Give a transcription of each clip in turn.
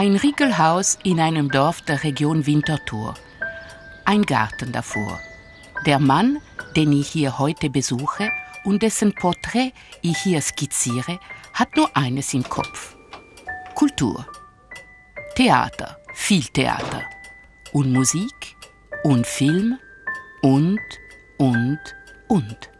Ein Riegelhaus in einem Dorf der Region Winterthur. Ein Garten davor. Der Mann, den ich hier heute besuche und dessen Porträt ich hier skizziere, hat nur eines im Kopf. Kultur. Theater, viel Theater. Und Musik und Film und, und, und.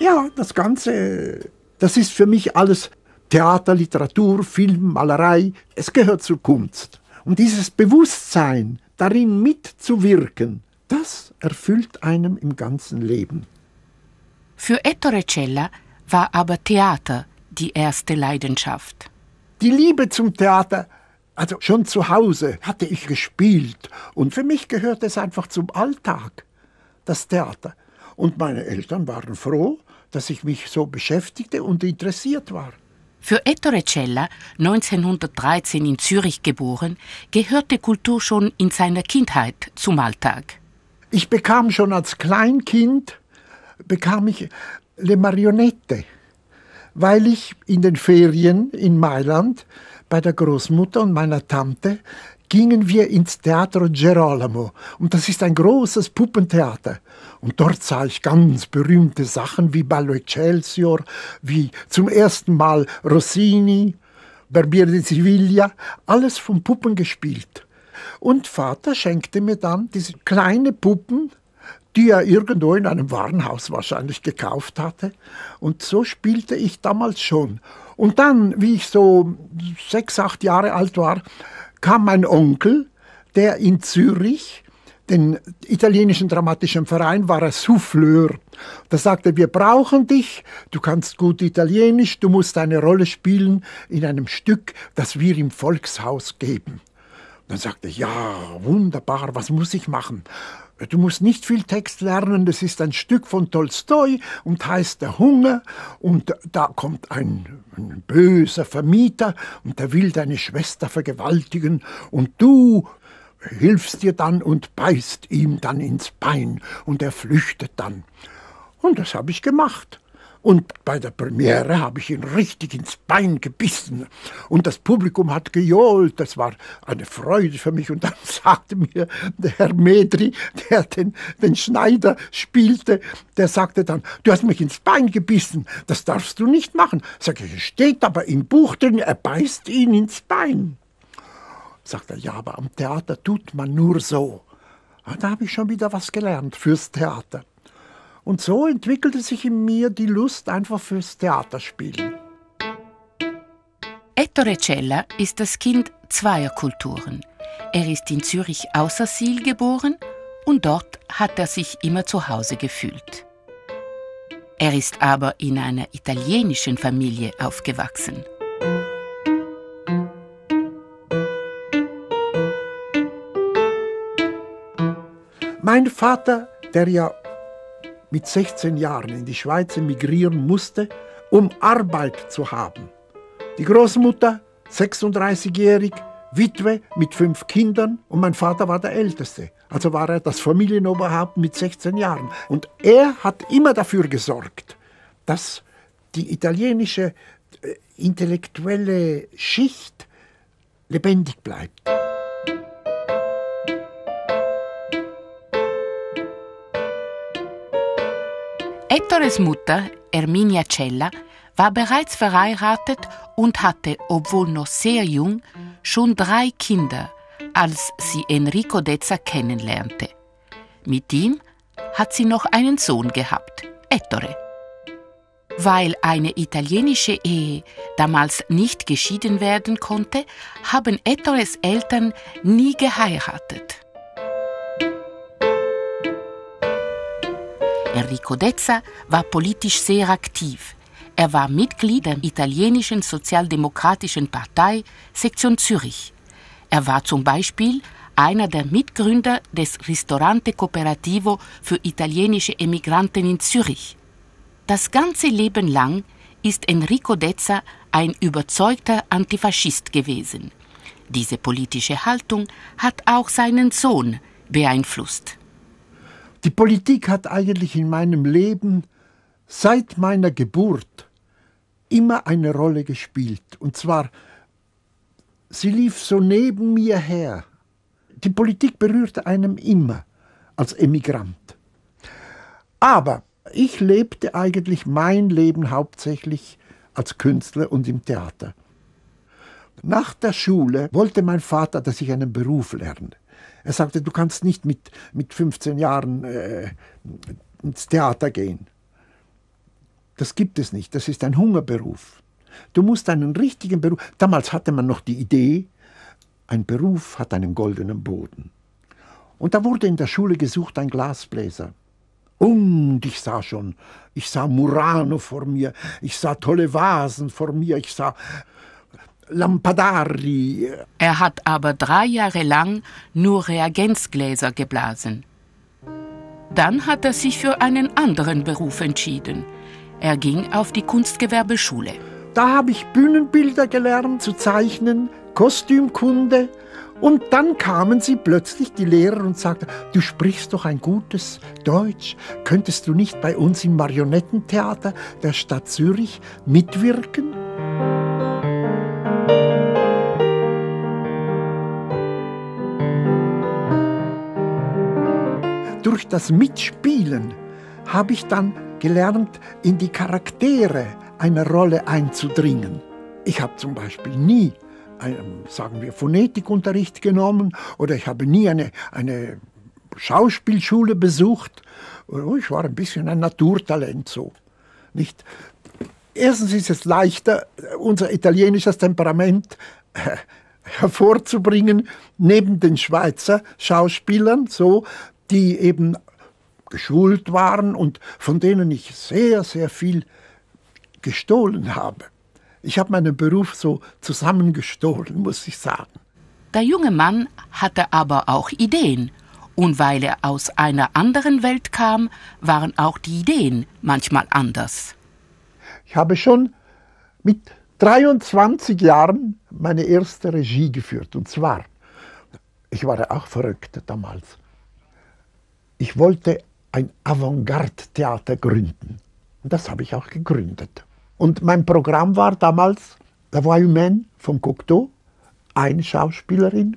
Ja, das Ganze, das ist für mich alles Theater, Literatur, Film, Malerei. Es gehört zur Kunst. Und dieses Bewusstsein, darin mitzuwirken, das erfüllt einem im ganzen Leben. Für Ettore Cella war aber Theater die erste Leidenschaft. Die Liebe zum Theater, also schon zu Hause hatte ich gespielt und für mich gehörte es einfach zum Alltag, das Theater. Und meine Eltern waren froh, dass ich mich so beschäftigte und interessiert war. Für Ettore Cella, 1913 in Zürich geboren, gehörte Kultur schon in seiner Kindheit zum Alltag. Ich bekam schon als Kleinkind bekam ich Le Marionette, weil ich in den Ferien in Mailand bei der Großmutter und meiner Tante gingen wir ins Teatro Gerolamo. Und das ist ein großes Puppentheater. Und dort sah ich ganz berühmte Sachen wie Ballo Excelsior, wie zum ersten Mal Rossini, Barbiere di Siviglia, alles von Puppen gespielt. Und Vater schenkte mir dann diese kleine Puppen, die er irgendwo in einem Warenhaus wahrscheinlich gekauft hatte. Und so spielte ich damals schon. Und dann, wie ich so sechs, acht Jahre alt war, kam mein Onkel, der in Zürich, den italienischen dramatischen Verein, war er Souffleur. Da sagte, wir brauchen dich, du kannst gut Italienisch, du musst eine Rolle spielen in einem Stück, das wir im Volkshaus geben. Dann sagte er, ja, wunderbar, was muss ich machen? Du musst nicht viel Text lernen, das ist ein Stück von Tolstoi und heißt Der Hunger und da kommt ein, ein böser Vermieter und der will deine Schwester vergewaltigen und du hilfst dir dann und beißt ihm dann ins Bein und er flüchtet dann. Und das habe ich gemacht. Und bei der Premiere habe ich ihn richtig ins Bein gebissen. Und das Publikum hat gejohlt. Das war eine Freude für mich. Und dann sagte mir der Herr Medri, der den, den Schneider spielte, der sagte dann, du hast mich ins Bein gebissen. Das darfst du nicht machen. Sag ich, steht aber im Buch drin, er beißt ihn ins Bein. Sagt er, ja, aber am Theater tut man nur so. Ah, da habe ich schon wieder was gelernt fürs Theater. Und so entwickelte sich in mir die Lust einfach fürs Theaterspielen. Ettore Cella ist das Kind zweier Kulturen. Er ist in Zürich Außersil geboren und dort hat er sich immer zu Hause gefühlt. Er ist aber in einer italienischen Familie aufgewachsen. Mein Vater, der ja mit 16 Jahren in die Schweiz emigrieren musste, um Arbeit zu haben. Die Großmutter, 36-jährig, Witwe mit fünf Kindern und mein Vater war der Älteste. Also war er das Familienoberhaupt mit 16 Jahren. Und er hat immer dafür gesorgt, dass die italienische äh, intellektuelle Schicht lebendig bleibt. Ettores Mutter, Erminia Cella, war bereits verheiratet und hatte, obwohl noch sehr jung, schon drei Kinder, als sie Enrico Dezza kennenlernte. Mit ihm hat sie noch einen Sohn gehabt, Ettore. Weil eine italienische Ehe damals nicht geschieden werden konnte, haben Ettores Eltern nie geheiratet. Enrico Dezza war politisch sehr aktiv. Er war Mitglied der italienischen Sozialdemokratischen Partei Sektion Zürich. Er war zum Beispiel einer der Mitgründer des Ristorante Cooperativo für italienische Emigranten in Zürich. Das ganze Leben lang ist Enrico Dezza ein überzeugter Antifaschist gewesen. Diese politische Haltung hat auch seinen Sohn beeinflusst. Die Politik hat eigentlich in meinem Leben seit meiner Geburt immer eine Rolle gespielt. Und zwar sie lief so neben mir her. Die Politik berührte einem immer als Emigrant. Aber ich lebte eigentlich mein Leben hauptsächlich als Künstler und im Theater. Nach der Schule wollte mein Vater, dass ich einen Beruf lerne. Er sagte, du kannst nicht mit, mit 15 Jahren äh, ins Theater gehen. Das gibt es nicht, das ist ein Hungerberuf. Du musst einen richtigen Beruf. Damals hatte man noch die Idee, ein Beruf hat einen goldenen Boden. Und da wurde in der Schule gesucht ein Glasbläser. Und ich sah schon, ich sah Murano vor mir, ich sah tolle Vasen vor mir, ich sah Lampadari. Er hat aber drei Jahre lang nur Reagenzgläser geblasen. Dann hat er sich für einen anderen Beruf entschieden. Er ging auf die Kunstgewerbeschule. Da habe ich Bühnenbilder gelernt zu zeichnen, Kostümkunde und dann kamen sie plötzlich, die Lehrer, und sagten, du sprichst doch ein gutes Deutsch, könntest du nicht bei uns im Marionettentheater der Stadt Zürich mitwirken? Durch das Mitspielen habe ich dann gelernt, in die Charaktere einer Rolle einzudringen. Ich habe zum Beispiel nie einen, sagen wir, Phonetikunterricht genommen oder ich habe nie eine, eine Schauspielschule besucht. Oh, ich war ein bisschen ein Naturtalent so. Nicht? Erstens ist es leichter, unser italienisches Temperament äh, hervorzubringen, neben den Schweizer Schauspielern, so, die eben geschult waren und von denen ich sehr, sehr viel gestohlen habe. Ich habe meinen Beruf so zusammengestohlen, muss ich sagen. Der junge Mann hatte aber auch Ideen. Und weil er aus einer anderen Welt kam, waren auch die Ideen manchmal anders. Ich habe schon mit 23 Jahren meine erste Regie geführt. Und zwar, ich war ja auch verrückt damals. Ich wollte ein Avantgarde-Theater gründen. Und das habe ich auch gegründet. Und mein Programm war damals La Voix Humaine von Cocteau, eine Schauspielerin.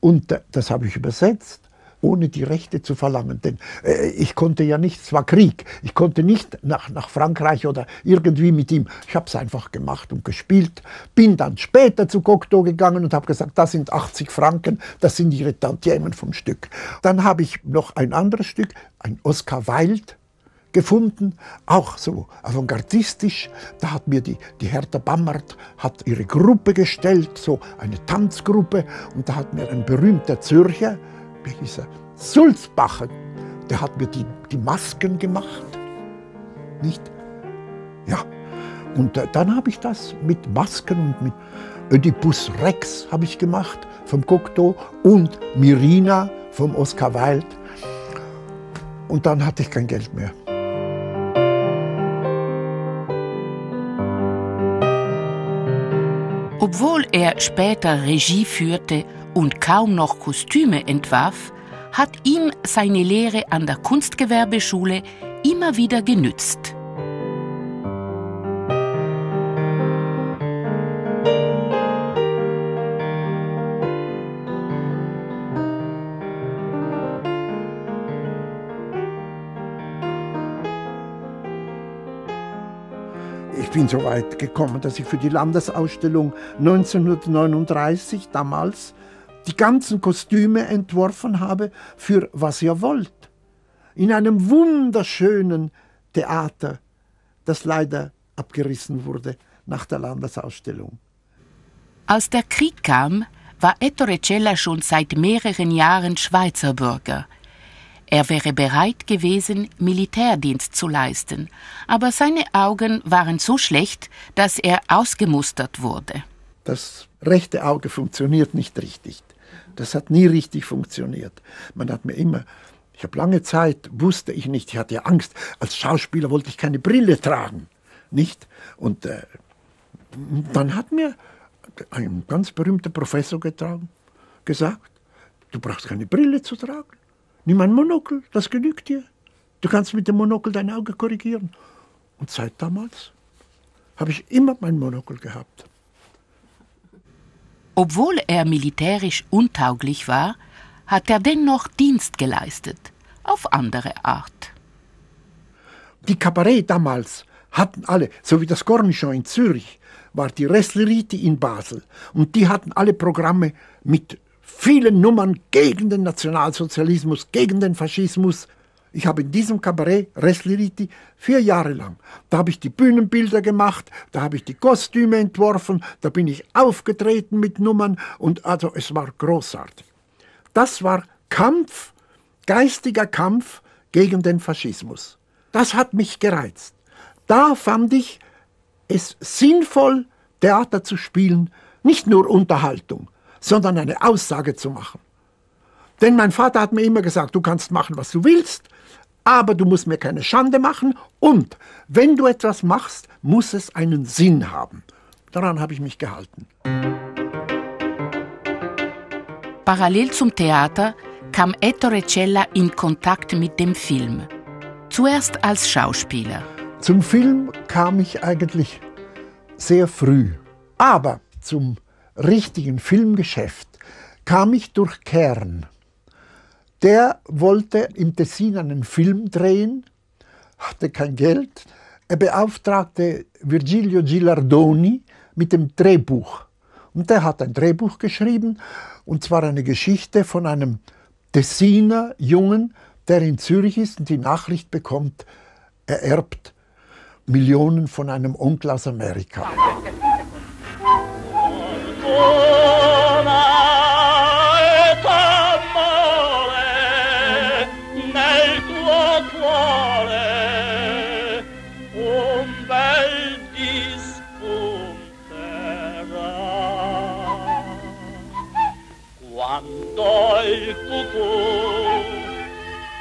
Und das habe ich übersetzt, ohne die Rechte zu verlangen. Denn äh, ich konnte ja nicht, es war Krieg, ich konnte nicht nach, nach Frankreich oder irgendwie mit ihm. Ich habe es einfach gemacht und gespielt. Bin dann später zu Cocteau gegangen und habe gesagt, das sind 80 Franken, das sind ihre Tantiemen vom Stück. Dann habe ich noch ein anderes Stück, ein Oscar Wilde gefunden, auch so avantgardistisch. Da hat mir die, die Hertha Bammert hat ihre Gruppe gestellt, so eine Tanzgruppe. Und da hat mir ein berühmter Zürcher, wie hieß er, Sulzbacher, der hat mir die, die Masken gemacht. Nicht? Ja. Und dann habe ich das mit Masken und mit Oedipus Rex habe ich gemacht vom Cocteau und Mirina vom Oscar Wilde. Und dann hatte ich kein Geld mehr. Obwohl er später Regie führte und kaum noch Kostüme entwarf, hat ihm seine Lehre an der Kunstgewerbeschule immer wieder genützt. bin so weit gekommen, dass ich für die Landesausstellung 1939 damals die ganzen Kostüme entworfen habe für Was ihr wollt. In einem wunderschönen Theater, das leider abgerissen wurde nach der Landesausstellung. Als der Krieg kam, war Ettore Cella schon seit mehreren Jahren Schweizer Bürger. Er wäre bereit gewesen, Militärdienst zu leisten, aber seine Augen waren so schlecht, dass er ausgemustert wurde. Das rechte Auge funktioniert nicht richtig. Das hat nie richtig funktioniert. Man hat mir immer, ich habe lange Zeit, wusste ich nicht, ich hatte Angst. Als Schauspieler wollte ich keine Brille tragen, nicht? Und äh, dann hat mir ein ganz berühmter Professor getragen, gesagt, du brauchst keine Brille zu tragen. Nimm ein Monokel, das genügt dir. Du kannst mit dem Monokel dein Auge korrigieren. Und seit damals habe ich immer mein Monokel gehabt. Obwohl er militärisch untauglich war, hat er dennoch Dienst geleistet, auf andere Art. Die Kabarett damals hatten alle, so wie das Cornichon in Zürich, war die Restleriti in Basel. Und die hatten alle Programme mit vielen Nummern gegen den Nationalsozialismus, gegen den Faschismus. Ich habe in diesem Kabarett Restleriti vier Jahre lang. Da habe ich die Bühnenbilder gemacht, da habe ich die Kostüme entworfen, da bin ich aufgetreten mit Nummern und also es war großartig. Das war Kampf, geistiger Kampf gegen den Faschismus. Das hat mich gereizt. Da fand ich es sinnvoll, Theater zu spielen, nicht nur Unterhaltung, sondern eine Aussage zu machen. Denn mein Vater hat mir immer gesagt, du kannst machen, was du willst, aber du musst mir keine Schande machen und wenn du etwas machst, muss es einen Sinn haben. Daran habe ich mich gehalten. Parallel zum Theater kam Ettore Cella in Kontakt mit dem Film. Zuerst als Schauspieler. Zum Film kam ich eigentlich sehr früh. Aber zum richtigen Filmgeschäft kam ich durch Kern. Der wollte im Tessin einen Film drehen, hatte kein Geld. Er beauftragte Virgilio Gilardoni mit dem Drehbuch. Und der hat ein Drehbuch geschrieben, und zwar eine Geschichte von einem Tessiner Jungen, der in Zürich ist und die Nachricht bekommt, er erbt Millionen von einem Onkel aus Amerika.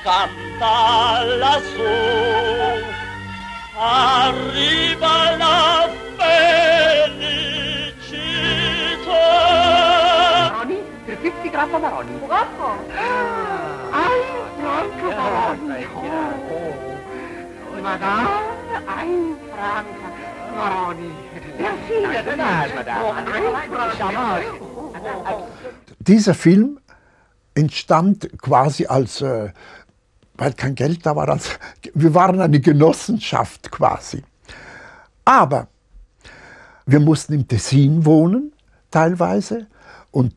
Canta lassù, arriva la felicità. Maroni, per 50 gramma Maroni. Troppo? Ein Franco Maroni. Oh. Madame, ein Franco Maroni. Merci, madame. Oh, ein Franco. Dieser Film entstand quasi als äh, weil kein Geld da war. Also, wir waren eine Genossenschaft quasi. Aber wir mussten im Tessin wohnen, teilweise. Und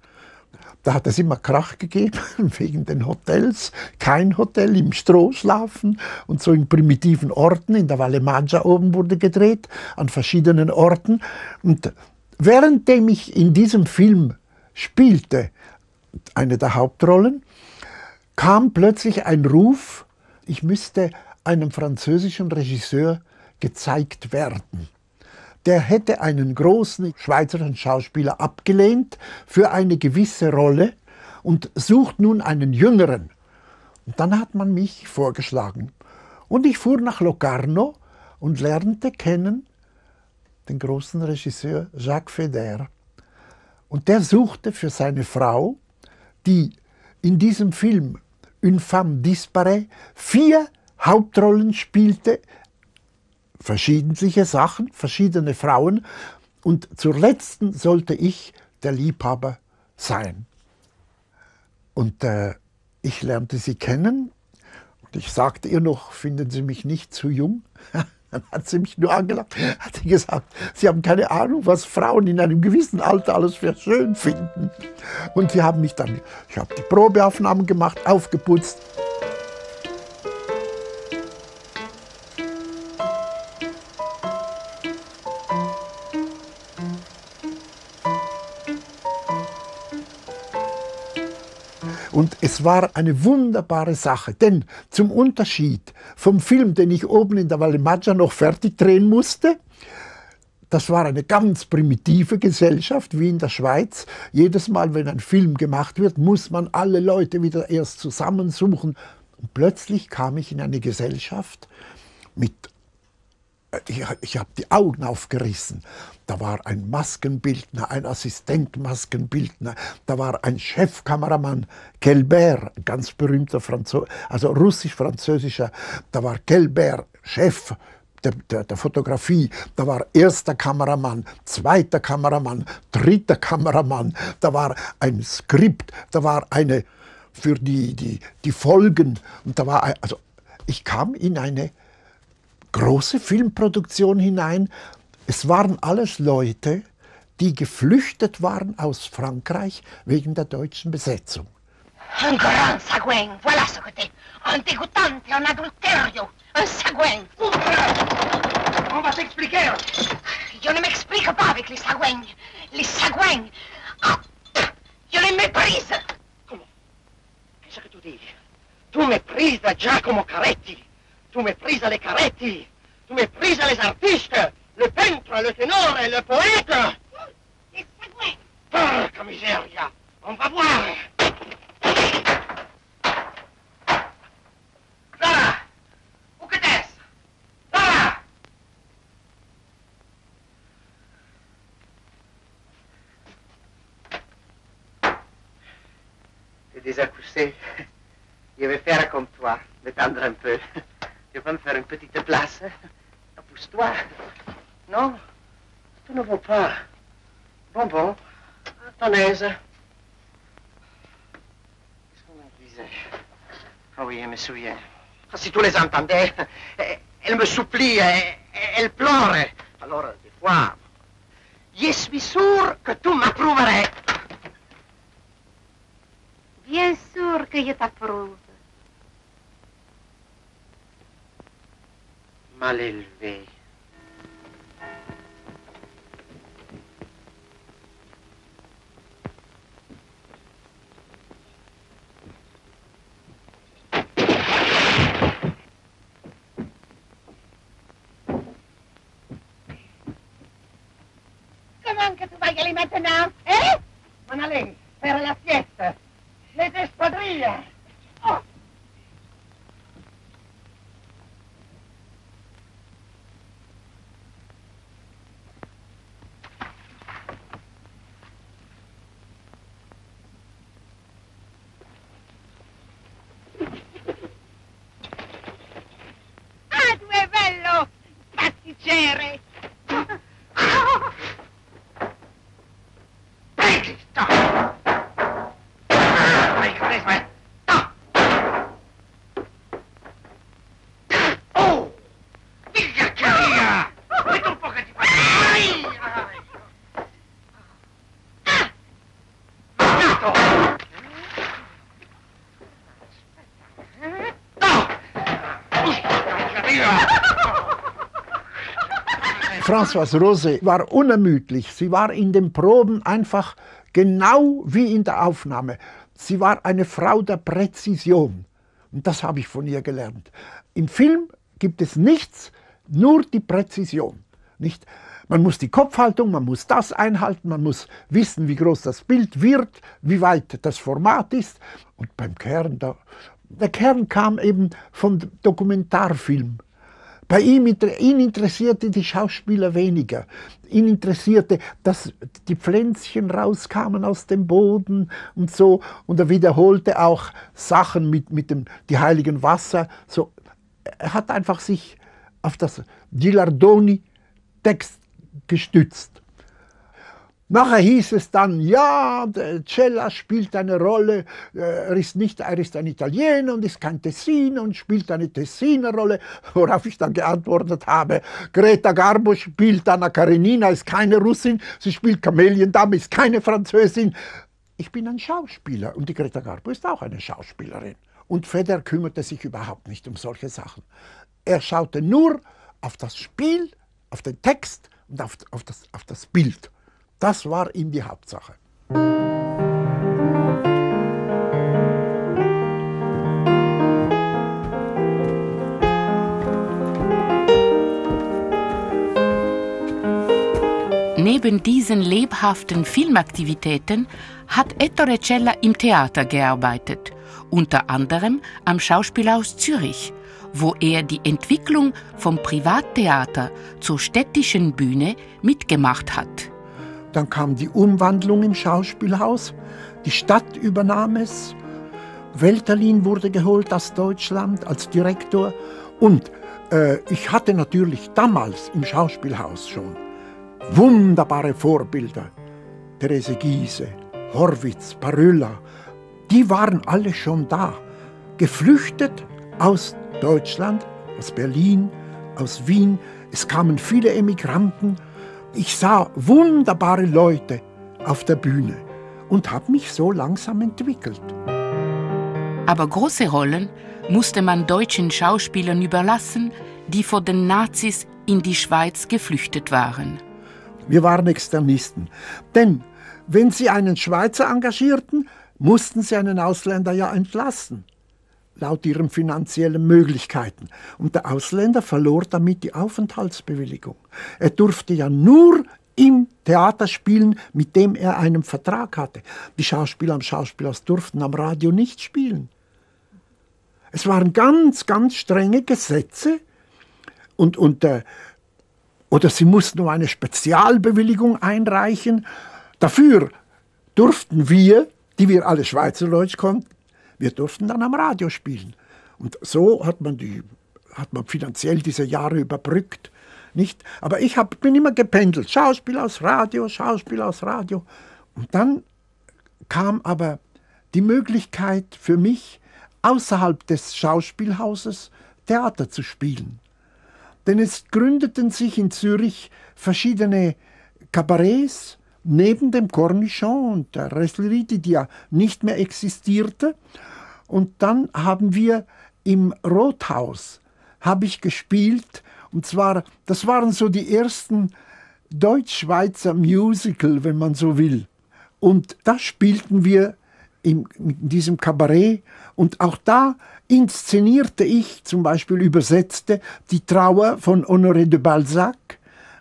da hat es immer Krach gegeben wegen den Hotels. Kein Hotel im Stroh schlafen und so in primitiven Orten. In der Valle Maggia oben wurde gedreht, an verschiedenen Orten. Und währenddem ich in diesem Film spielte, eine der Hauptrollen, kam plötzlich ein Ruf, ich müsste einem französischen Regisseur gezeigt werden. Der hätte einen großen schweizerischen Schauspieler abgelehnt für eine gewisse Rolle und sucht nun einen jüngeren. Und dann hat man mich vorgeschlagen. Und ich fuhr nach Locarno und lernte kennen den großen Regisseur Jacques Feder. Und der suchte für seine Frau, die in diesem Film Une femme disparaît, vier Hauptrollen spielte, verschiedentliche Sachen, verschiedene Frauen und zur letzten sollte ich der Liebhaber sein. Und äh, ich lernte sie kennen und ich sagte ihr noch, finden Sie mich nicht zu jung? Dann hat sie mich nur angelacht, hat sie gesagt, Sie haben keine Ahnung, was Frauen in einem gewissen Alter alles für schön finden. Und sie haben mich dann, ich habe die Probeaufnahmen gemacht, aufgeputzt. Und es war eine wunderbare Sache, denn zum Unterschied vom Film, den ich oben in der Valle Maggia noch fertig drehen musste, das war eine ganz primitive Gesellschaft, wie in der Schweiz. Jedes Mal, wenn ein Film gemacht wird, muss man alle Leute wieder erst zusammensuchen. Und plötzlich kam ich in eine Gesellschaft mit ich, ich habe die Augen aufgerissen. Da war ein Maskenbildner, ein Assistentmaskenbildner, da war ein Chefkameramann, Kelbert, ganz berühmter Franzose, also russisch-französischer, da war Kelbert, Chef der, der, der, Fotografie. Da war erster Kameramann, zweiter Kameramann, dritter Kameramann, da war ein Skript, da war eine für die, die, die Folgen. Und da war, also ich kam in eine große Filmproduktion hinein. Es waren alles Leute, die geflüchtet waren aus Frankreich wegen der deutschen Besetzung. Un grand sagouin, voilà ce que t'es. Un dégoûtant et un adulterio. Un sagouin. On va t'expliquer. Je ne m'explique pas avec les sagouins. Les sagouins. Ah, je les méprise. Comment Qu'est-ce que tu dis Tu méprises Giacomo Caretti. Tu méprises les Caretti. Tu méprises les artistes. Le peintre, le ténor et le poète. Porca miseria. On va voir. Zara! Où que t'es? Zara! T'es déjà couché Je vais faire comme toi, m'étendre un peu. Tu vas me faire une petite place. Pousse-toi. Non, tu ne veux pas. Bon, bon, à ton aise. Qu'est-ce qu'on disait? Ah oui, je me souviens. Ah, si tu les entendais, elles me supplient, eh, elles pleurent. Alors, des fois, je suis sûr que tu m'approuverais. Bien sûr que je t'approuve. vale anche tu vai a li mettere, eh? Manalin, per la fiesta, le te squadriglie! Françoise Rose war unermüdlich. Sie war in den Proben einfach genau wie in der Aufnahme. Sie war eine Frau der Präzision. Und das habe ich von ihr gelernt. Im Film gibt es nichts, nur die Präzision. Nicht? Man muss die Kopfhaltung, man muss das einhalten, man muss wissen, wie groß das Bild wird, wie weit das Format ist. Und beim Kern, da, der Kern kam eben vom Dokumentarfilm. Bei ihm, ihn interessierte die Schauspieler weniger. Ihn interessierte, dass die Pflänzchen rauskamen aus dem Boden und so. Und er wiederholte auch Sachen mit, mit dem die heiligen Wasser. So, er hat einfach sich auf das Gilardoni-Text gestützt. Nachher hieß es dann, ja, Cella spielt eine Rolle, äh, er ist, nicht, er ist ein Italiener und ist kein Tessiner und spielt eine Tessiner Rolle, worauf ich dann geantwortet habe, Greta Garbo spielt Anna Karenina, ist keine Russin, sie spielt Kameliendame, ist keine Französin. Ich bin ein Schauspieler und die Greta Garbo ist auch eine Schauspielerin. Und Feder kümmerte sich überhaupt nicht um solche Sachen. Er schaute nur auf das Spiel, auf den Text und auf, auf, das, auf das Bild. Das war ihm die Hauptsache. Neben diesen lebhaften Filmaktivitäten hat Ettore Cella im Theater gearbeitet, unter anderem am Schauspielhaus Zürich, wo er die Entwicklung vom Privattheater zur städtischen Bühne mitgemacht hat. Dann kam die Umwandlung im Schauspielhaus, die Stadt übernahm es Welterlin wurde geholt aus Deutschland als Direktor und äh, ich hatte natürlich damals im Schauspielhaus schon wunderbare Vorbilder. Therese Giese, Horwitz, Parylla, die waren alle schon da, geflüchtet aus Deutschland, aus Berlin, aus Wien. Es kamen viele Emigranten. Ich sah wunderbare Leute auf der Bühne und habe mich so langsam entwickelt. Aber große Rollen musste man deutschen Schauspielern überlassen, die vor den Nazis in die Schweiz geflüchtet waren. Wir waren Externisten. Denn wenn sie einen Schweizer engagierten, mussten sie einen Ausländer ja entlassen, laut ihren finanziellen Möglichkeiten. Und der Ausländer verlor damit die Aufenthaltsbewilligung. Er durfte ja nur im Theater spielen, mit dem er einen Vertrag hatte. Die Schauspieler am Schauspielhaus durften am Radio nicht spielen. Es waren ganz, ganz strenge Gesetze und, und äh, oder sie mussten nur eine Spezialbewilligung einreichen. Dafür durften wir, die wir alle Schweizerdeutsch konnten, wir durften dann am Radio spielen. Und so hat man, die, hat man finanziell diese Jahre überbrückt. Nicht? Aber ich hab, bin immer gependelt. Schauspiel aus Radio, Schauspiel aus Radio. Und dann kam aber die Möglichkeit für mich, außerhalb des Schauspielhauses Theater zu spielen. Denn es gründeten sich in Zürich verschiedene Kabarets neben dem Cornichon und der Restlerie, die ja nicht mehr existierte. Und dann haben wir im Rothaus habe ich gespielt und zwar das waren so die ersten Deutsch-Schweizer Musical, wenn man so will. Und da spielten wir in, in diesem Kabarett und auch da inszenierte ich, zum Beispiel übersetzte, die Trauer von Honoré de Balzac,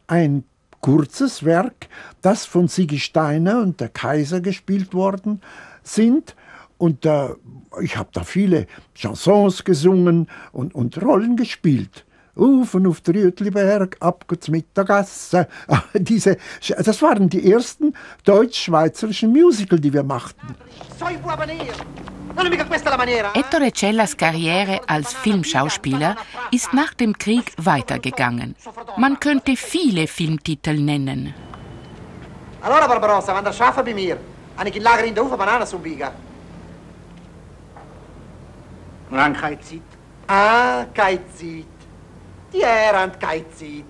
ein kurzes Werk, das von Sigi Steiner und der Kaiser gespielt worden sind. Und äh, ich habe da viele Chansons gesungen und, und Rollen gespielt. Ufen auf der Rütliberg, ab geht's mit der Gasse. Diese, das waren die ersten deutsch-schweizerischen Musical, die wir machten. Ettore Cellas Karriere als Filmschauspieler ist nach dem Krieg weitergegangen. Man könnte viele Filmtitel nennen. Allora Barbarossa, wenn der Schafe bei mir, habe ich in Lager in der Ufer Bananen zum. Und dann keine Zeit. Ah, keine Zeit. Die haben keine Zeit.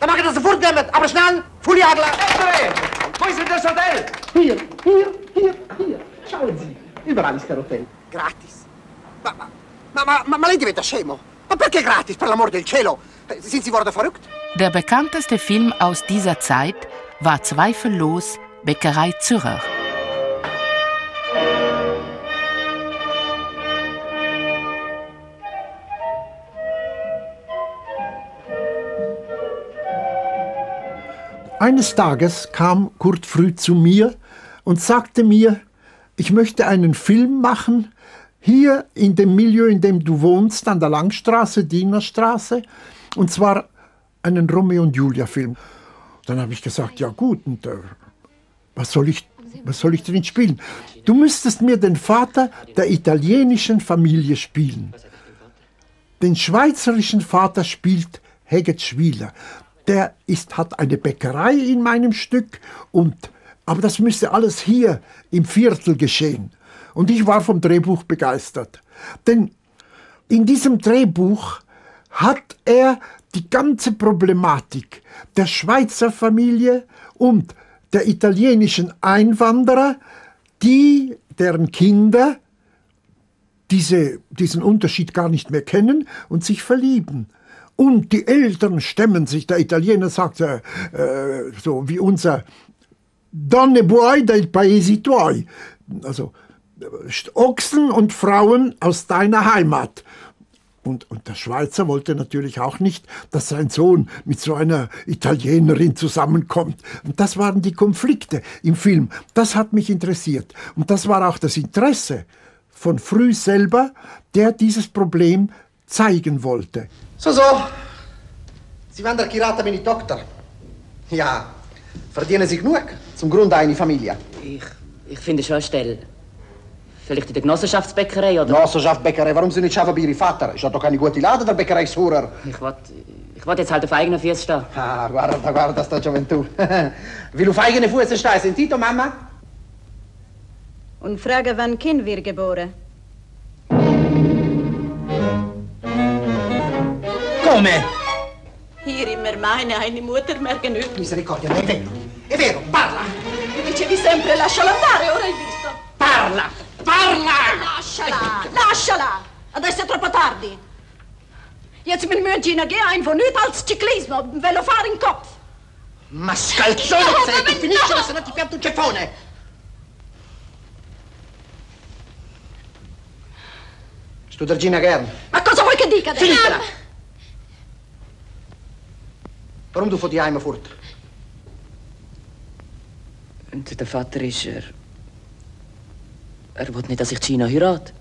Dann mach ich das sofort damit, aber schnell, Fuliadler. Ettore, wo ist denn das Hotel? Hier, hier, hier, hier. Schauen Sie. Überall ist der Hotel. Gratis. Ma, ma, ma, ma, ma lei diventa scemo. Ma perché gratis, per l'amor del cielo? Sind Sie worden verrückt? Der bekannteste Film aus dieser Zeit war zweifellos Bäckerei Zürcher. Eines Tages kam Kurt Früh zu mir und sagte mir, ich möchte einen Film machen, hier in dem Milieu, in dem du wohnst, an der Langstraße, Dienerstraße, und zwar einen Romeo und Julia Film. Dann habe ich gesagt, ja gut, und, äh, was, soll ich, was soll ich drin spielen? Du müsstest mir den Vater der italienischen Familie spielen. Den schweizerischen Vater spielt Heget Schwieler der ist, hat eine Bäckerei in meinem Stück und aber das müsste alles hier im Viertel geschehen. Und ich war vom Drehbuch begeistert. Denn in diesem Drehbuch hat er die ganze Problematik der Schweizer Familie und der italienischen Einwanderer, die, deren Kinder diese, diesen Unterschied gar nicht mehr kennen und sich verlieben. Und die Eltern stemmen sich, der Italiener sagt äh, so wie unser Donne buoi dei paesi tuoi, also Ochsen und Frauen aus deiner Heimat. Und, und der Schweizer wollte natürlich auch nicht, dass sein Sohn mit so einer Italienerin zusammenkommt. Und das waren die Konflikte im Film. Das hat mich interessiert. Und das war auch das Interesse von Früh selber, der dieses Problem zeigen wollte. So, so. Sie werden der Kirata meine Tochter. Ja, verdienen Sie genug zum Grund einer Familie. Ich, ich finde schon eine Stelle. Vielleicht in der Genossenschaftsbäckerei, oder? Genossenschaftsbäckerei, warum Sie nicht schaffen bei Ihrem Vater? Ist doch keine gute Lade, der Bäckereisführer. Ich wollte ich wollt jetzt halt auf eigenen Füßen stehen. Ah, guarda, guarda sta gioventù. Will auf eigene Füße stehen. Sentito, Mama? Und frage, wann Kind wird geboren. Come? Hier immer meine, eine Mutter mehr genügt. Misericordia, è vero. È vero, parla. Mi dicevi sempre lasciala andare, ora hai visto. Parla, parla! Lasciala, lasciala. Adesso è troppo tardi. Jetzt mit München geh ein von nichts als ciclismo, ve fare in Kopf. Ma scalzone, No, se ti no! finisce, se no ti pianto un ceffone. Studergina Gern, Ma cosa vuoi che dica finitela. Warum du von die Heime fort? Und der Vater ist, er... Er will nicht, dass ich Gina heirate.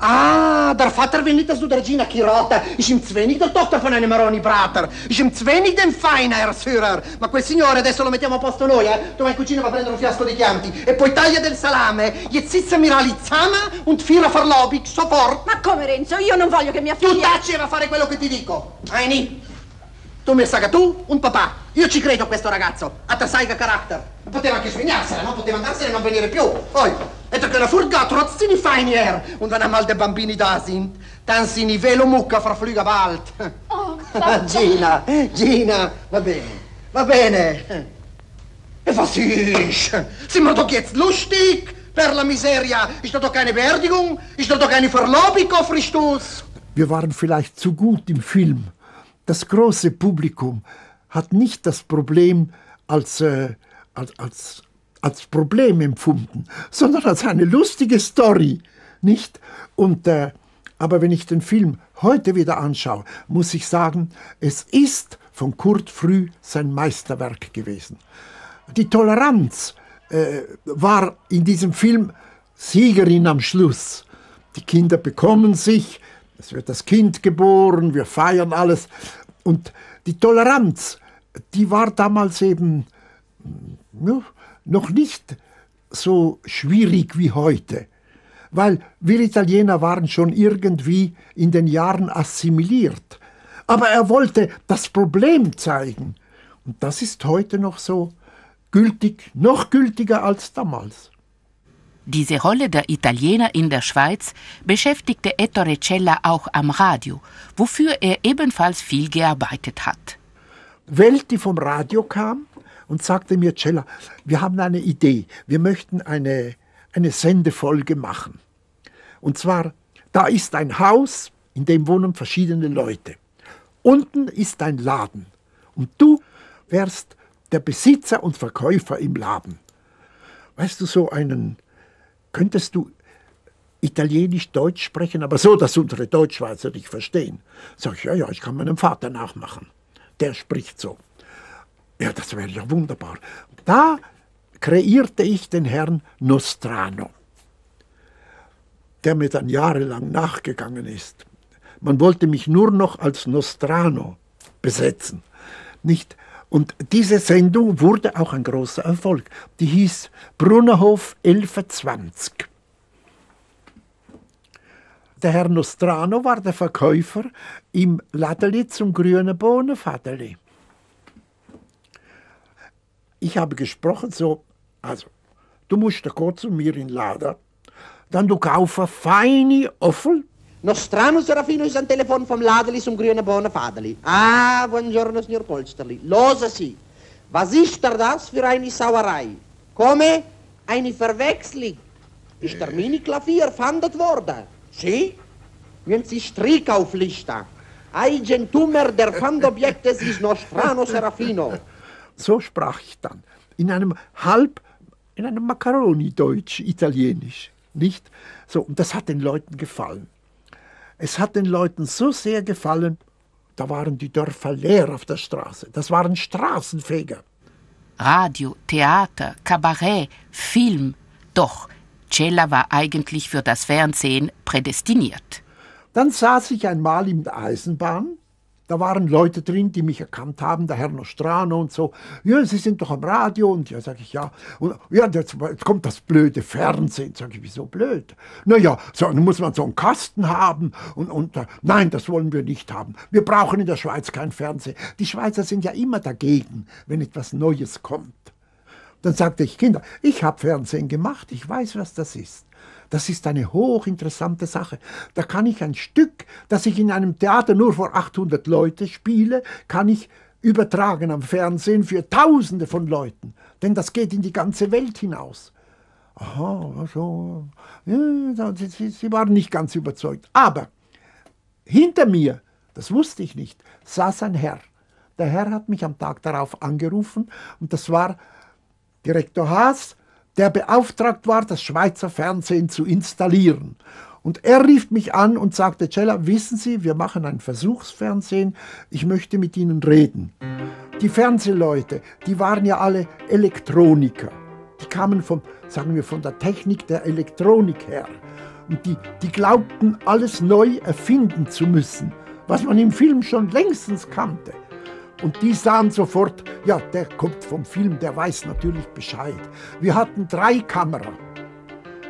Ah, der Vater will nicht, dass du der Gina Kirata. Ist ihm zu wenig der Tochter von einem Maroni Prater. Ist ihm zu wenig den feiner Führer. Ma quel signore adesso lo mettiamo a posto noi, eh? Tu vai in cucina a prendere un fiasco di chianti e poi taglia del salame. Alle zusammen und fira Verlobung sofort. Ma come Renzo? Io non voglio che mia Tu figlia... taci e va a fare quello che ti dico. Heini, tu mi sa che tu un papà. Io ci credo a questo ragazzo. Ha tasaiga carattere. Poteva anche svegnarsela, no? Poteva andarsene e non venire più. Poi, etwa che la furga trotz die fein her. Und wenn einmal die Bambini da sind, dann sind die Velo mucca verflüge bald. Oh, Gina, Gina, va bene, va bene. E was ist? Sind wir doch jetzt lustig? Per la miseria. Ist das doch keine Beerdigung? Ist das doch keine Verlobung, Christus? Wir waren vielleicht zu gut im Film. Das große Publikum hat nicht das Problem als, äh, als, als, als Problem empfunden, sondern als eine lustige Story, nicht? Und, äh, aber wenn ich den Film heute wieder anschaue, muss ich sagen, es ist von Kurt Früh sein Meisterwerk gewesen. Die Toleranz äh, war in diesem Film Siegerin am Schluss. Die Kinder bekommen sich, es wird das Kind geboren, wir feiern alles. Und die Toleranz, die war damals eben ja, noch nicht so schwierig wie heute. Weil wir Italiener waren schon irgendwie in den Jahren assimiliert. Aber er wollte das Problem zeigen. Und das ist heute noch so gültig, noch gültiger als damals. Diese Rolle der Italiener in der Schweiz beschäftigte Ettore Cella auch am Radio, wofür er ebenfalls viel gearbeitet hat. Welt, die vom Radio kam und sagte mir, Cella, wir haben eine Idee, wir möchten eine, eine Sendefolge machen. Und zwar, da ist ein Haus, in dem wohnen verschiedene Leute. Unten ist ein Laden und du wärst der Besitzer und Verkäufer im Laden. Weißt du, so einen, könntest du Italienisch-Deutsch sprechen, aber so, dass unsere Deutschschweizer dich verstehen. Sag ich, ja, ja, ich kann meinem Vater nachmachen. Der spricht so. Ja, das wäre ja wunderbar. Da kreierte ich den Herrn Nostrano, der mir dann jahrelang nachgegangen ist. Man wollte mich nur noch als Nostrano besetzen. Nicht? Und diese Sendung wurde auch ein großer Erfolg. Die hieß Brunnerhof 1120. Der Herr Nostrano war der Verkäufer im Ladeli zum grünen Bohnenfadeli. Ich habe gesprochen so, also, du musst da gehen zu mir in den Laden, dann du kaufen feine Offel, Nostrano Serafino ist am Telefon vom Ladeli zum grünen Bohnenfadeli. Ah, buongiorno, signor Polsterli. Losen Sie, was ist da das für eine Sauerei? Komme, eine Verwechslung. Ist der Mini-Klavier fandet worden? Sie? Wenn Sie Strick auflichten. Eigentummer der Fandobjektes ist Nostrano Serafino. so sprach ich dann, in einem halb, in einem Macaroni-Deutsch, Italienisch, nicht? So, und das hat den Leuten gefallen. Es hat den Leuten so sehr gefallen, da waren die Dörfer leer auf der Straße. Das waren Straßenfeger. Radio, Theater, Kabarett, Film. Doch Cella war eigentlich für das Fernsehen prädestiniert. Dann saß ich einmal in der Eisenbahn Da waren Leute drin, die mich erkannt haben, der Herr Nostrano und so. Ja, Sie sind doch am Radio. Und ja, sage ich, ja. Und ja, jetzt, kommt das blöde Fernsehen. Sage ich, wieso blöd? Naja, so, dann muss man so einen Kasten haben. Und, und äh, nein, das wollen wir nicht haben. Wir brauchen in der Schweiz kein Fernsehen. Die Schweizer sind ja immer dagegen, wenn etwas Neues kommt. Dann sagte ich, Kinder, ich habe Fernsehen gemacht, ich weiß, was das ist. Das ist eine hochinteressante Sache. Da kann ich ein Stück, das ich in einem Theater nur vor 800 Leute spiele, kann ich übertragen am Fernsehen für Tausende von Leuten. Denn das geht in die ganze Welt hinaus. Aha, so. Ja, sie, sie waren nicht ganz überzeugt. Aber hinter mir, das wusste ich nicht, saß ein Herr. Der Herr hat mich am Tag darauf angerufen und das war Direktor Haas, der beauftragt war, das Schweizer Fernsehen zu installieren. Und er rief mich an und sagte, Cella, wissen Sie, wir machen ein Versuchsfernsehen, ich möchte mit Ihnen reden. Die Fernsehleute, die waren ja alle Elektroniker. Die kamen vom, sagen wir, von der Technik der Elektronik her. Und die, die glaubten, alles neu erfinden zu müssen, was man im Film schon längstens kannte. Und die sahen sofort, ja, der kommt vom Film, der weiß natürlich Bescheid. Wir hatten drei Kameras.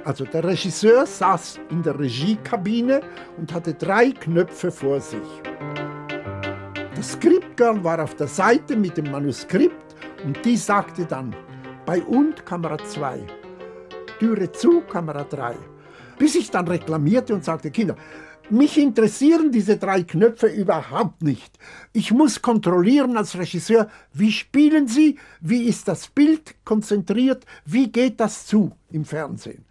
Also der Regisseur saß in der Regiekabine und hatte drei Knöpfe vor sich. Das Scriptgirl war auf der Seite mit dem Manuskript und die sagte dann, bei und Kamera 2, Türe zu, Kamera 3. Bis ich dann reklamierte und sagte, Kinder, mich interessieren diese drei Knöpfe überhaupt nicht. Ich muss kontrollieren als Regisseur, wie spielen Sie, wie ist das Bild konzentriert, wie geht das zu im Fernsehen.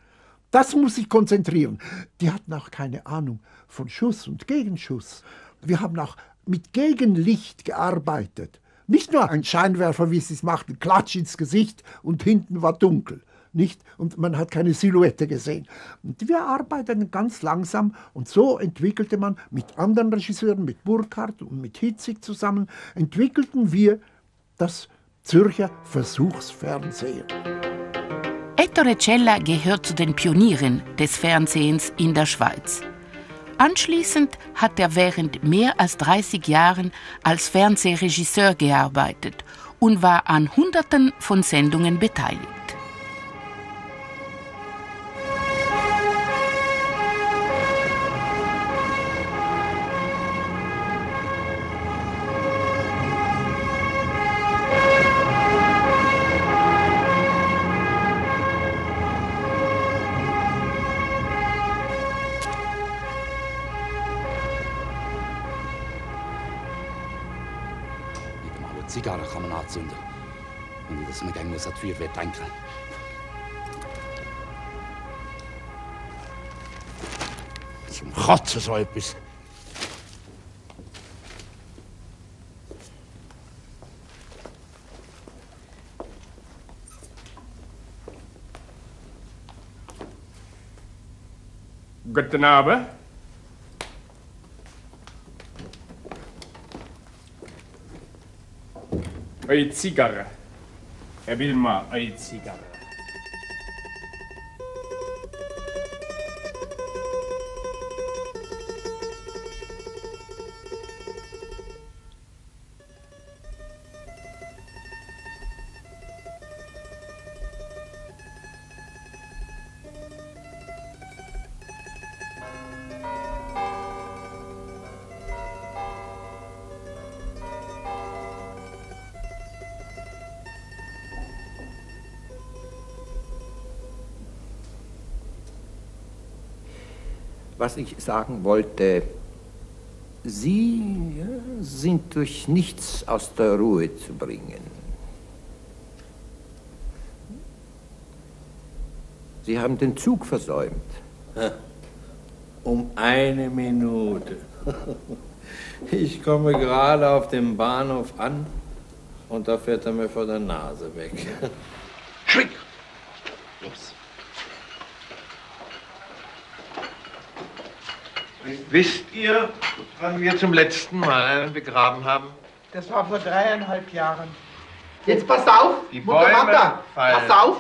Das muss ich konzentrieren. Die hatten auch keine Ahnung von Schuss und Gegenschuss. Wir haben auch mit Gegenlicht gearbeitet. Nicht nur ein Scheinwerfer, wie sie es machten, Klatsch ins Gesicht und hinten war dunkel nicht und man hat keine Silhouette gesehen. Und wir arbeiteten ganz langsam und so entwickelte man mit anderen Regisseuren, mit Burkhardt und mit Hitzig zusammen, entwickelten wir das Zürcher Versuchsfernsehen. Ettore Cella gehört zu den Pionieren des Fernsehens in der Schweiz. Anschließend hat er während mehr als 30 Jahren als Fernsehregisseur gearbeitet und war an Hunderten von Sendungen beteiligt. Zigarre kann man anzünden. Wenn ich das die Feuerwehr denken. Zum Kotzen so etwas. Guten Abend. Eure Zigarre. Evidemment, Haïti quand même. Was ich sagen wollte, Sie sind durch nichts aus der Ruhe zu bringen. Sie haben den Zug versäumt. Um eine Minute. Ich komme gerade auf dem Bahnhof an und da fährt er mir vor der Nase weg. Wisst ihr, wann wir zum letzten Mal einen begraben haben? Das war vor dreieinhalb Jahren. Jetzt pass auf, Die Mutter Bäume fallen. pass auf.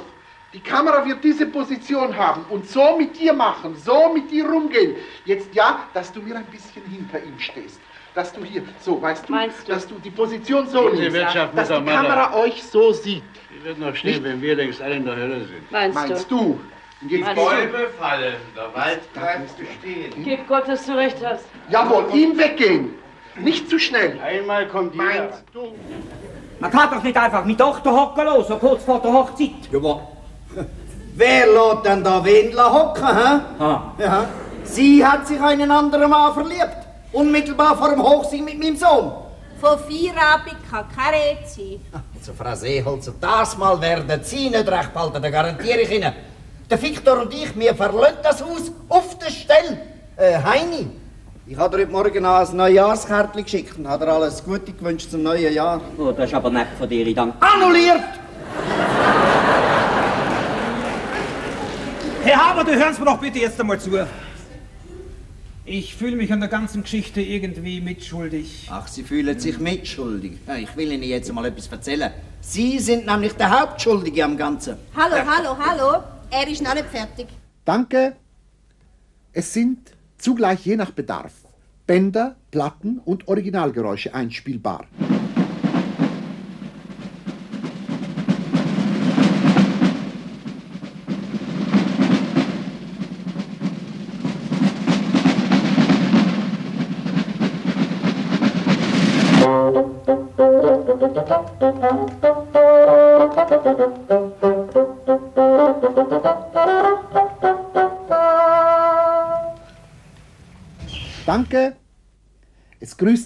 Die Kamera wird diese Position haben und so mit dir machen, so mit dir rumgehen. Jetzt ja, dass du mir ein bisschen hinter ihm stehst. Dass du hier, so, weißt du, Meinst du? dass du die Position so Diese nimmst, Wirtschaft dass die Kamera euch so sieht. Die wird noch stehen, wenn wir längst alle in der Hölle sind. Meinst du? Und Die jetzt Bäume fallen, der Wald bleibt bestehen. Gib Gott, dass du recht hast. Jawohl, ihm weggehen. Nicht zu schnell. Einmal kommt jeder. Meinst du? Man kann doch nicht einfach mit Tochter hocken los, so kurz vor der Hochzeit. Ja, wa- Wer lässt denn da wen hocken, hä? Ja. Sie hat sich einen anderen Mann verliebt. Unmittelbar vor dem Hochsinn mit meinem Sohn. Von Feierabend kann keine Rede sein. Also, Frau Seeholzer, das Mal werden Sie nicht recht behalten, da garantiere ich Ihnen. Der Viktor und ich, wir verlassen das Haus auf der Stelle. Äh, Heini, ich habe dir heute Morgen noch ein Neujahrskärtchen geschickt und habe dir alles Gute gewünscht zum neuen Jahr. Oh, das ist aber nett von dir, ich danke. Annulliert! Herr Haber, du hörst mir doch bitte jetzt einmal zu. Ich fühle mich an der ganzen Geschichte irgendwie mitschuldig. Ach, Sie fühlen sich mitschuldig. Ich will Ihnen jetzt mal etwas erzählen. Sie sind nämlich der Hauptschuldige am Ganzen. Hallo, hallo, hallo. Er ist noch nicht fertig. Danke. Es sind zugleich je nach Bedarf Bänder, Platten und Originalgeräusche einspielbar.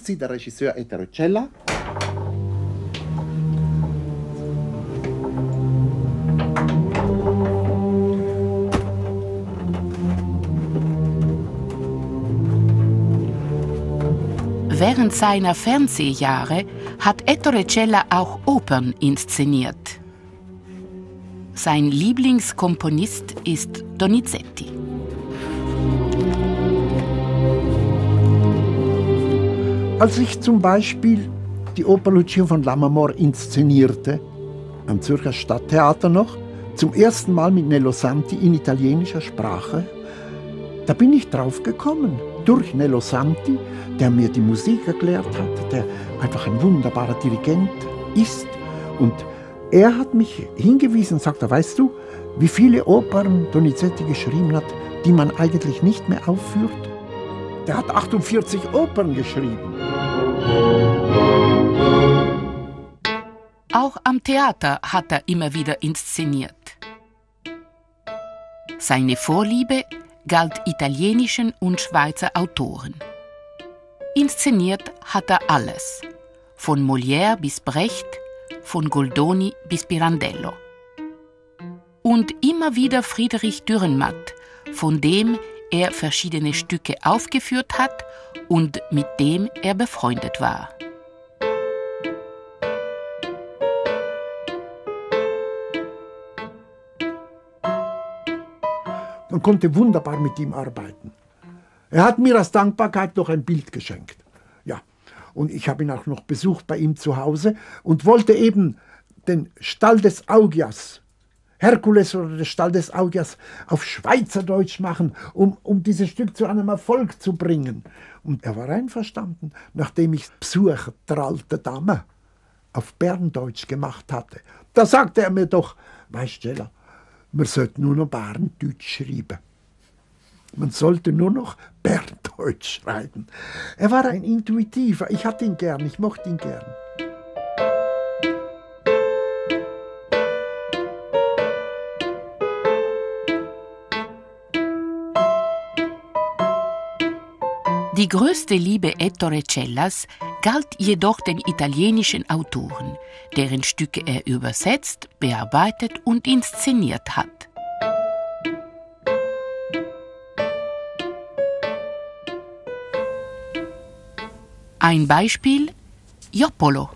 Sie der Regisseur Ettore Cella. Während seiner Fernsehjahre hat Ettore Cella auch Opern inszeniert. Sein Lieblingskomponist ist Donizetti. Als ich zum Beispiel die Oper Lucia von Lammermoor inszenierte, am Zürcher Stadttheater noch, zum ersten Mal mit Nello Santi in italienischer Sprache, da bin ich drauf gekommen, durch Nello Santi, der mir die Musik erklärt hat, der einfach ein wunderbarer Dirigent ist. Und er hat mich hingewiesen und sagte, weißt du, wie viele Opern Donizetti geschrieben hat, die man eigentlich nicht mehr aufführt? Der hat 48 Opern geschrieben. Auch am Theater hat er immer wieder inszeniert. Seine Vorliebe galt italienischen und Schweizer Autoren. Inszeniert hat er alles, von Molière bis Brecht, von Goldoni bis Pirandello. Und immer wieder Friedrich Dürrenmatt, von dem er verschiedene Stücke aufgeführt hat und mit dem er befreundet war. Man konnte wunderbar mit ihm arbeiten. Er hat mir als Dankbarkeit noch ein Bild geschenkt. Ja, und ich habe ihn auch noch besucht bei ihm zu Hause und wollte eben den Stall des Augias, Herkules oder den Stall des Augias, auf Schweizerdeutsch machen, um, um dieses Stück zu einem Erfolg zu bringen. Und er war einverstanden, nachdem ich Besuch der alten Dame auf Berndeutsch gemacht hatte. Da sagte er mir doch, weißt Stella, man sollte nur noch Berndeutsch schreiben. Man sollte nur noch Berndeutsch schreiben. Er war ein Intuitiver. Ich hatte ihn gern, ich mochte ihn gern. Die größte Liebe Ettore Cellas galt jedoch den italienischen Autoren, deren Stücke er übersetzt, bearbeitet und inszeniert hat. Ein Beispiel Joppolo.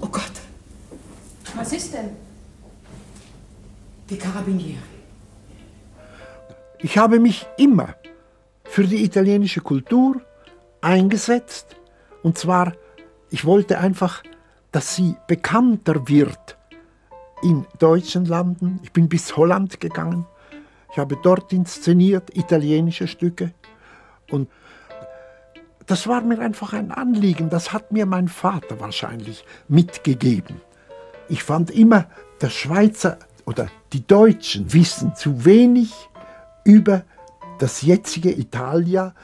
Oh Gott. Was ist denn? Die Karabiniere. Ich habe mich immer für die italienische Kultur eingesetzt. Und zwar, ich wollte einfach, dass sie bekannter wird in deutschen Landen. Ich bin bis Holland gegangen. Ich habe dort inszeniert italienische Stücke. Und das war mir einfach ein Anliegen. Das hat mir mein Vater wahrscheinlich mitgegeben. Ich fand immer, der Schweizer oder die Deutschen wissen zu wenig über das jetzige Italia,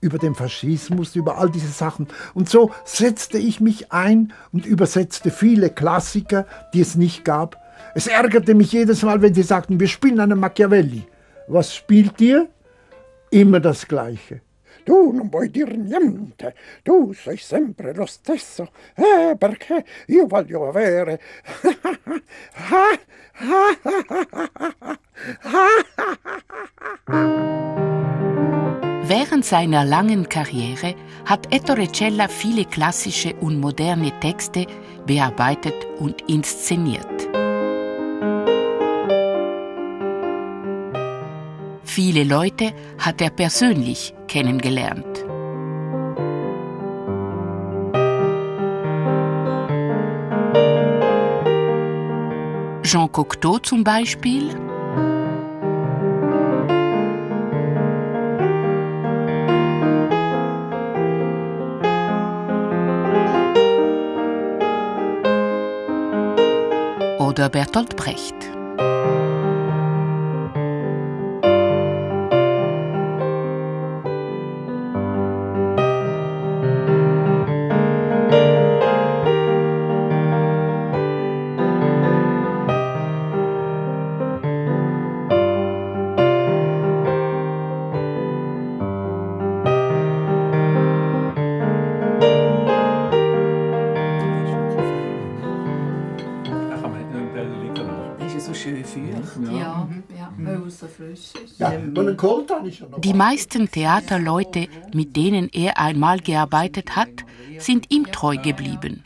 über den Faschismus, über all diese Sachen. Und so setzte ich mich ein und übersetzte viele Klassiker, die es nicht gab. Es ärgerte mich jedes Mal, wenn sie sagten, wir spielen einen Machiavelli. Was spielt ihr? Immer das Gleiche. Tu non puoi dir niente, tu sei sempre lo stesso, eh, perché io voglio avere... Während seiner langen Karriere hat Ettore Cella viele klassische und moderne Texte bearbeitet und inszeniert. Viele Leute hat er persönlich kennengelernt. Jean Cocteau zum Beispiel. Oder Bertolt Brecht. Die meisten Theaterleute, mit denen er einmal gearbeitet hat, sind ihm treu geblieben.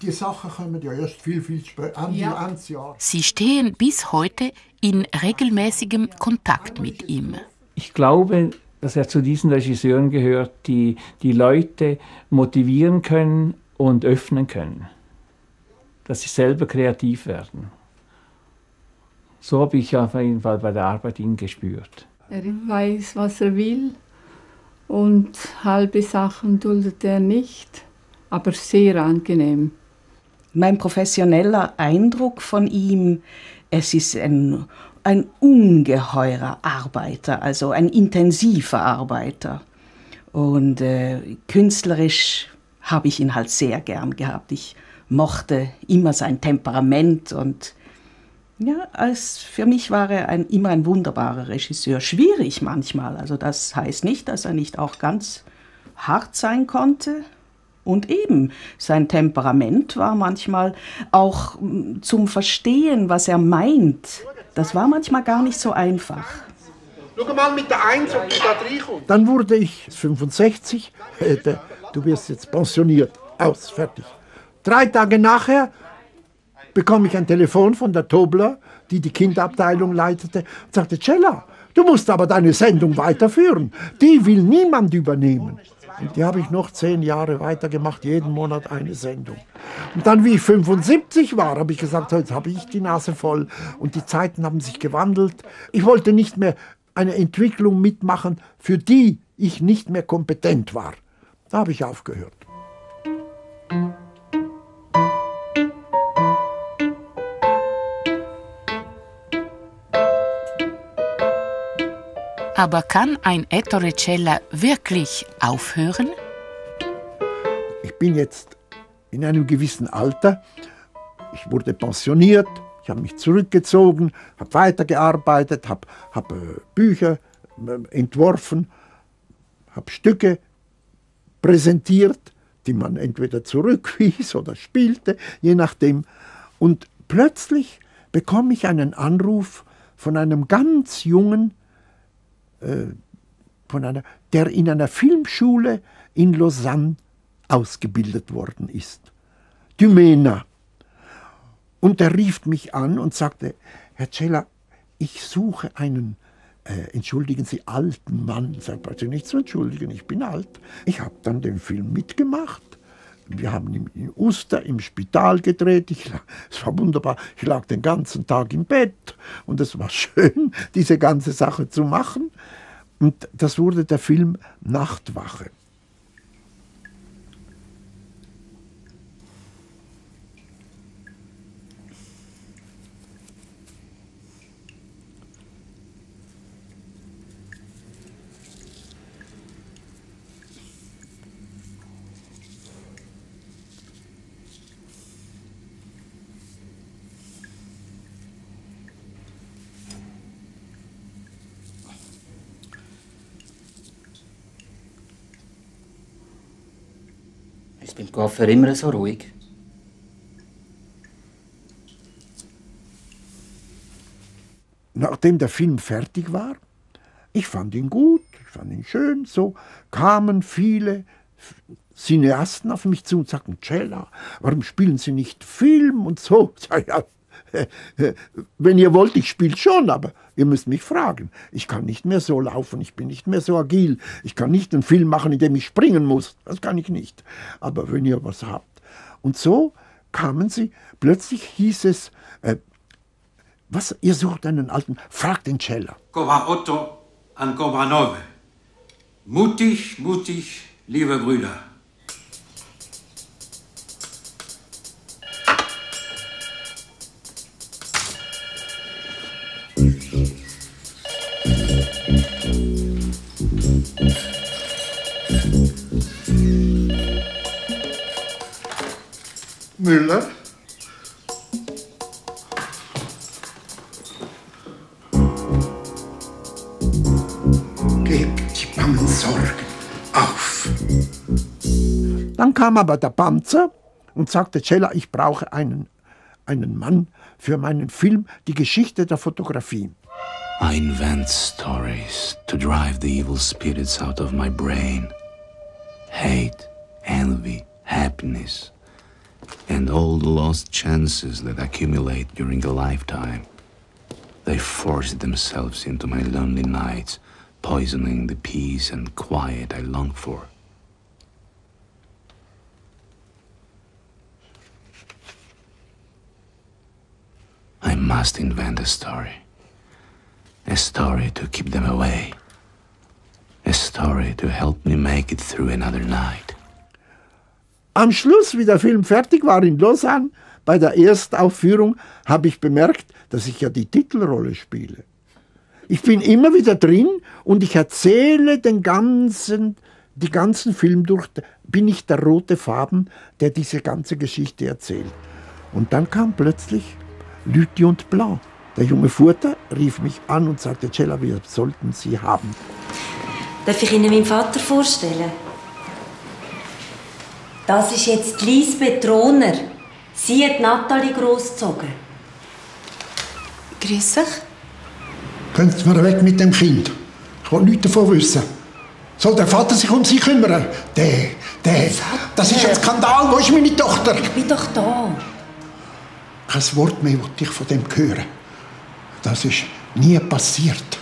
Die Sachen kommen ja erst viel, viel später, Ende ja. Jahr. Sie stehen bis heute in regelmäßigem Kontakt mit ihm. Ich glaube, dass er zu diesen Regisseuren gehört, die die Leute motivieren können und öffnen können. Dass sie selber kreativ werden. So habe ich auf jeden Fall bei der Arbeit ihn gespürt. Er weiß, was er will und halbe Sachen duldet er nicht, aber sehr angenehm. Mein professioneller Eindruck von ihm, es ist ein, ein ungeheurer Arbeiter, also ein intensiver Arbeiter. Und äh, künstlerisch habe ich ihn halt sehr gern gehabt. Ich mochte immer sein Temperament und ja, als für mich war er ein, immer ein wunderbarer Regisseur. Schwierig manchmal. Also das heißt nicht, dass er nicht auch ganz hart sein konnte. Und eben, sein Temperament war manchmal auch mm, zum Verstehen, was er meint. Das war manchmal gar nicht so einfach. Schau mal mit der Eins, ob du da reinkommst. Dann wurde ich 65. Du wirst jetzt pensioniert. Aus, fertig. Drei Tage nachher bekomme ich ein Telefon von der Tobler, die die Kinderabteilung leitete, und sagte, Cella, du musst aber deine Sendung weiterführen. Die will niemand übernehmen. Und die habe ich noch zehn Jahre weitergemacht, jeden Monat eine Sendung. Und dann, wie ich 75 war, habe ich gesagt, jetzt habe ich die Nase voll und die Zeiten haben sich gewandelt. Ich wollte nicht mehr eine Entwicklung mitmachen, für die ich nicht mehr kompetent war. Da habe ich aufgehört. Aber kann ein Ettore Cella wirklich aufhören? Ich bin jetzt in einem gewissen Alter. Ich wurde pensioniert, ich habe mich zurückgezogen, habe weitergearbeitet, habe hab, äh, Bücher äh, entworfen, habe Stücke präsentiert, die man entweder zurückwies oder spielte, je nachdem. Und plötzlich bekomme ich einen Anruf von einem ganz jungen äh, von einer, der in einer Filmschule in Lausanne ausgebildet worden ist. Dymena. Und er rief mich an und sagte, Herr Cella, ich suche einen, äh, entschuldigen Sie, alten Mann. Sage, bitte nicht zu entschuldigen, ich bin alt. Ich habe dann den Film mitgemacht. Wir haben ihn in Uster im Spital gedreht. Ich, es war wunderbar. Ich lag den ganzen Tag im Bett und es war schön, diese ganze Sache zu machen. Und das wurde der Film Nachtwache. Beim Coiffeur immer so ruhig? Nachdem der Film fertig war, ich fand ihn gut, ich fand ihn schön, so kamen viele Cineasten auf mich zu und sagten, Cella, warum spielen Sie nicht Film und so? Ja, wenn ihr wollt, ich spiele schon, aber ihr müsst mich fragen. Ich kann nicht mehr so laufen, ich bin nicht mehr so agil. Ich kann nicht einen Film machen, in dem ich springen muss. Das kann ich nicht. Aber wenn ihr was habt. Und so kamen sie, plötzlich hieß es, äh, was, ihr sucht einen alten, fragt den Cella. Cobra Otto an 9. Mutig, mutig, liebe Brüder. Müller? Gebt die bangen Sorgen auf. Dann kam aber der Panzer und sagte, Cella, ich brauche einen, einen Mann für meinen Film Die Geschichte der Fotografie. I invent stories to drive the evil spirits out of my brain. Hate, envy, happiness, and all the lost chances that accumulate during a lifetime. They force themselves into my lonely nights, poisoning the peace and quiet I long for. I must invent a story. A story to keep them away. A story to help me make it through another night. Am Schluss, wie der Film fertig war in Lausanne, bei der Erstaufführung, habe ich bemerkt, dass ich ja die Titelrolle spiele. Ich bin immer wieder drin und ich erzähle den ganzen, die ganzen Film durch, bin ich der rote Faden, der diese ganze Geschichte erzählt. Und dann kam plötzlich Lüthi und Blanc. Der junge Furter rief mich an und sagte, Cella, wir sollten Sie haben. Darf ich Ihnen meinen Vater vorstellen? Das ist jetzt Lisbeth Rohner. Sie hat Nathalie großgezogen. Grüß dich. Können Sie mir weg mit dem Kind? Ich will nichts davon wissen. Soll der Vater sich um sie kümmern? Der, der. Das ist ein Skandal. Wo ist meine Tochter? Ich bin doch da. Kein Wort mehr wollte ich von dem hören. Das ist nie passiert.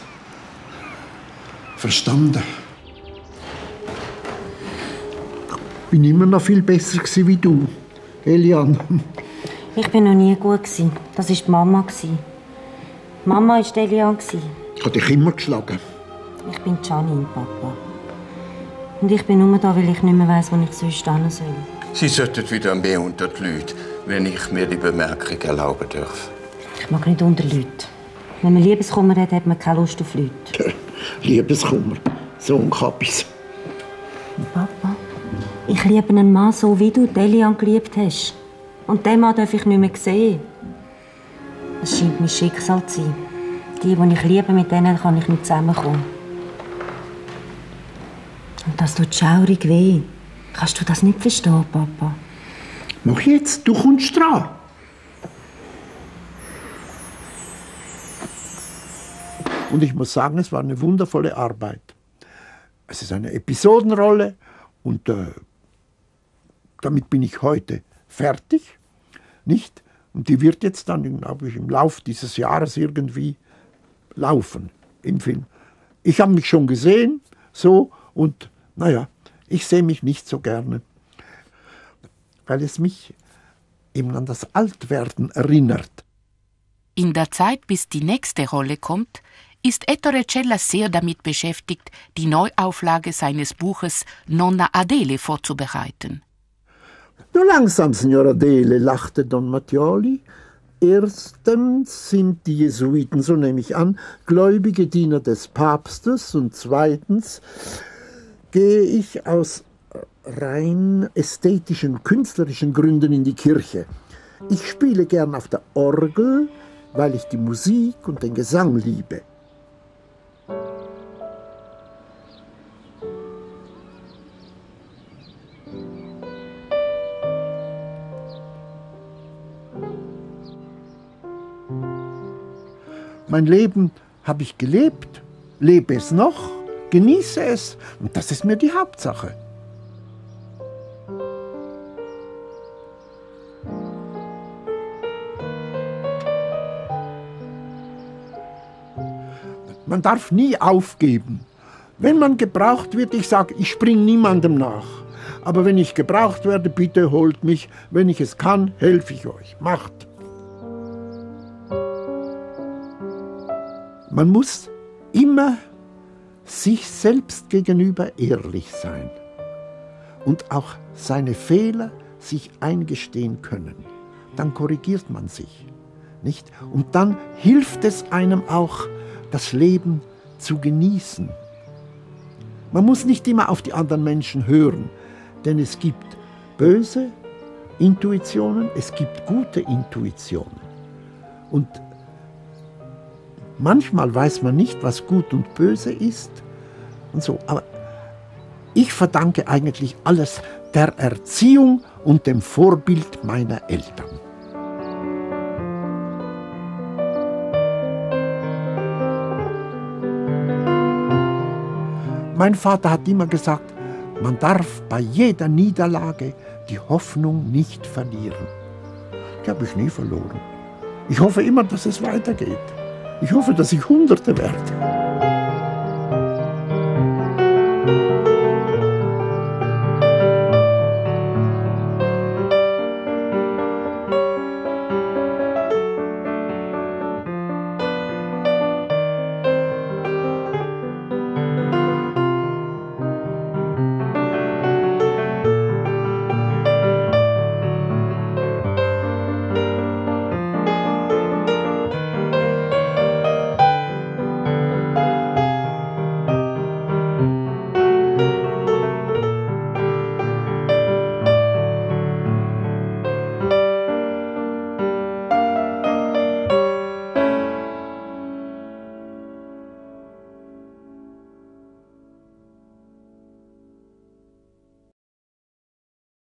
Verstanden? Bin immer noch viel besser gewesen wie du, Elian. Ich bin noch nie gut gewesen. Das ist die Mama gewesen. Die Mama war Elian gewesen. Ich habe dich immer geschlagen. Ich bin Janine, Papa. Und ich bin nur da, weil ich nicht mehr weiss, wo ich sonst stehen soll. Sie sollten wieder mehr unter die Leute, wenn ich mir die Bemerkung erlauben darf. Ich mag nicht unter Leute. Wenn man Liebeskummer hat, hat man keine Lust auf Leute. Liebeskummer. So ein Kappis. Papa, ich liebe einen Mann so, wie du Delian geliebt hast. Und den Mann darf ich nicht mehr sehen. Es scheint mein Schicksal zu sein. Die, die ich liebe, mit denen kann ich nicht zusammenkommen. Und das tut schaurig weh. Kannst du das nicht verstehen, Papa? Mach jetzt, du kommst dran. Und ich muss sagen, es war eine wundervolle Arbeit. Es ist eine Episodenrolle und äh, damit bin ich heute fertig, nicht? Und die wird jetzt dann, glaube ich, im Lauf dieses Jahres irgendwie laufen im Film. Ich habe mich schon gesehen, so, und naja, ich sehe mich nicht so gerne, weil es mich eben an das Altwerden erinnert. In der Zeit, bis die nächste Rolle kommt, ist Ettore Cella sehr damit beschäftigt, die Neuauflage seines Buches Nonna Adele vorzubereiten. Nur langsam, Signor Adele, lachte Don Mattioli. Erstens sind die Jesuiten, so nehme ich an, gläubige Diener des Papstes und zweitens gehe ich aus rein ästhetischen, künstlerischen Gründen in die Kirche. Ich spiele gern auf der Orgel, weil ich die Musik und den Gesang liebe. Mein Leben habe ich gelebt, lebe es noch, genieße es und das ist mir die Hauptsache. Man darf nie aufgeben. Wenn man gebraucht wird, ich sage, ich springe niemandem nach. Aber wenn ich gebraucht werde, bitte holt mich. Wenn ich es kann, helfe ich euch. Macht. Man muss immer sich selbst gegenüber ehrlich sein und auch seine Fehler sich eingestehen können. Dann korrigiert man sich, nicht? Und dann hilft es einem auch, das Leben zu genießen. Man muss nicht immer auf die anderen Menschen hören, denn es gibt böse Intuitionen, es gibt gute Intuitionen. Und manchmal weiß man nicht, was gut und böse ist und so. Aber ich verdanke eigentlich alles der Erziehung und dem Vorbild meiner Eltern. Mein Vater hat immer gesagt, man darf bei jeder Niederlage die Hoffnung nicht verlieren. Die habe ich nie verloren. Ich hoffe immer, dass es weitergeht. Ich hoffe, dass ich Hunderte werde.